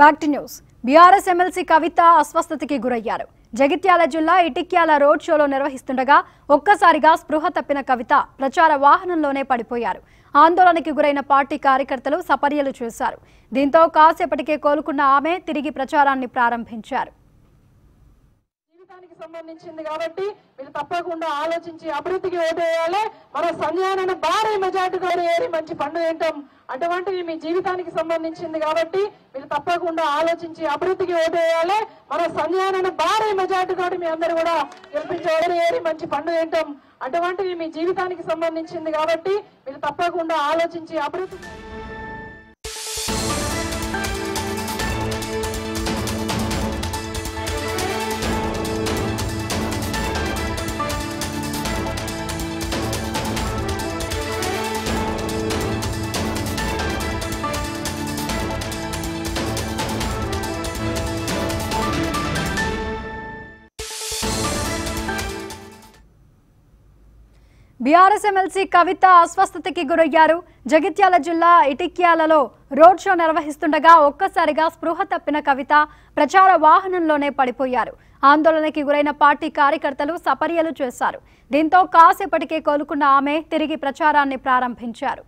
Back to news. BRS MLC Kavitha అస్వస్థతకి గురయ్యారు. జగిత్యాల జిల్లా Itikyala road షోలో నిర్వహిస్తుండగా ఒక్కసారిగా స్పృహ తప్పిన కవిత ప్రచార వాహనంలోనే పడిపోయారు. ఆందోళనకి గురైన పార్టీ కార్యకర్తలు సపర్యలు చేశారు. దీంతో కాసేపటికే కోలుకున్న ఆమె తిరిగి ప్రచారాన్ని ప్రారంభించారు. సంబంధించింది కాబట్టి మీరు తప్పకుండా ఆలోచించి అభివృద్ధికి ఓటేయాలి. మన సంజయానను భారీ మెజార్టీతో ఏరి మంచి పండుగ ఏంటం అటువంటివి మీ జీవితానికి సంబంధించింది కాబట్టి మీరు తప్పకుండా ఆలోచించి అభివృద్ధికి ఓటేయాలి. మన సంజయానను భారీ మెజార్టీతో మీ అందరూ కూడా గెలిపించేవారు ఏరి మంచి పండుగ ఏంటం అటువంటివి మీ జీవితానికి సంబంధించింది కాబట్టి మీరు తప్పకుండా ఆలోచించి అభివృద్ధి బీఆర్ఎస్ ఎమ్మెల్సీ కవిత అస్వస్థతకి గురయ్యారు. జగిత్యాల జిల్లా ఇటిక్యాలలో రోడ్ షో నిర్వహిస్తుండగా ఒక్కసారిగా స్పృహ తప్పిన కవిత ప్రచార వాహనంలోనే పడిపోయారు. ఆందోళనకి గురైన పార్టీ కార్యకర్తలు సపర్యలు చేశారు. దీంతో కాసేపటికే కోలుకున్న ఆమె తిరిగి ప్రచారాన్ని ప్రారంభించారు.